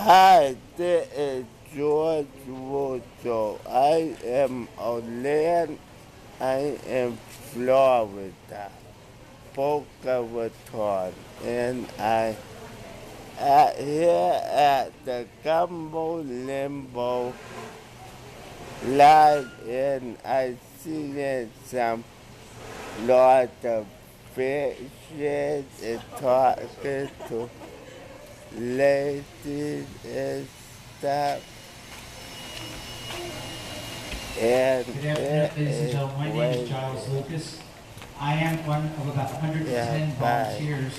Hi, this is George Russo. I am a Orlando. I am Florida, Boca Raton, and I at here at the Gumbo Limbo live, and I see some lot of fishes and talking to ladies and stuff. And Good afternoon, it ladies and gentlemen. My name is Giles Lucas. I am one of about 110 Yeah, volunteers